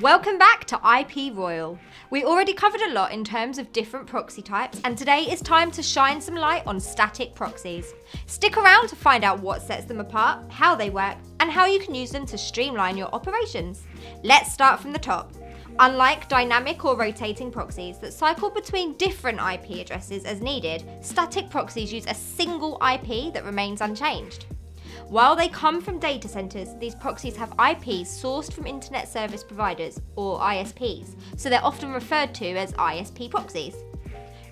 Welcome back to IPRoyal. We already covered a lot in terms of different proxy types, and today is time to shine some light on static proxies. Stick around to find out what sets them apart, how they work, and how you can use them to streamline your operations. Let's start from the top. Unlike dynamic or rotating proxies that cycle between different IP addresses as needed, static proxies use a single IP that remains unchanged. While they come from data centers, these proxies have IPs sourced from internet service providers, or ISPs, so they're often referred to as ISP proxies.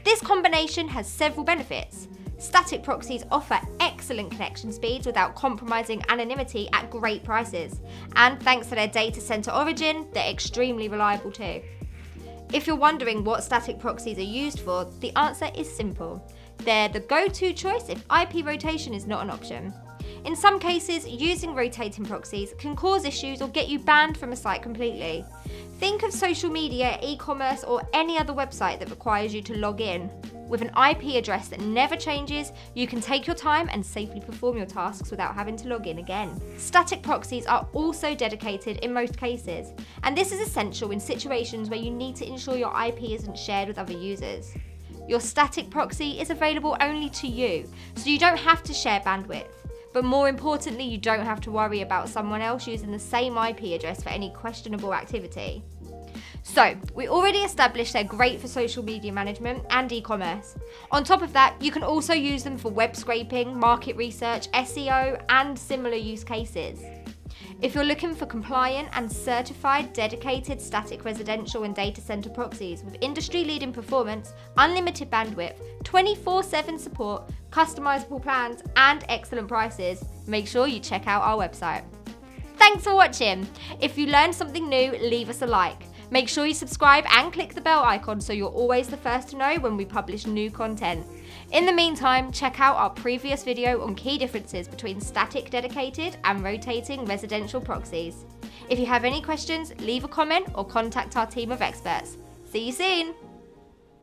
This combination has several benefits. Static proxies offer excellent connection speeds without compromising anonymity at great prices, and thanks to their data center origin, they're extremely reliable too. If you're wondering what static proxies are used for, the answer is simple. They're the go-to choice if IP rotation is not an option. In some cases, using rotating proxies can cause issues or get you banned from a site completely. Think of social media, e-commerce or any other website that requires you to log in. With an IP address that never changes, you can take your time and safely perform your tasks without having to log in again. Static proxies are also dedicated in most cases, and this is essential in situations where you need to ensure your IP isn't shared with other users. Your static proxy is available only to you, so you don't have to share bandwidth. But more importantly, you don't have to worry about someone else using the same IP address for any questionable activity. So, we already established they're great for social media management and e commerce. On top of that, you can also use them for web scraping, market research, SEO, and similar use cases. If you're looking for compliant and certified dedicated static residential and data center proxies with industry leading performance, unlimited bandwidth, 24 7 support, customizable plans, and excellent prices, make sure you check out our website. Thanks for watching. If you learned something new, leave us a like. Make sure you subscribe and click the bell icon so you're always the first to know when we publish new content. In the meantime, check out our previous video on key differences between static dedicated and rotating residential proxies. If you have any questions, leave a comment or contact our team of experts. See you soon!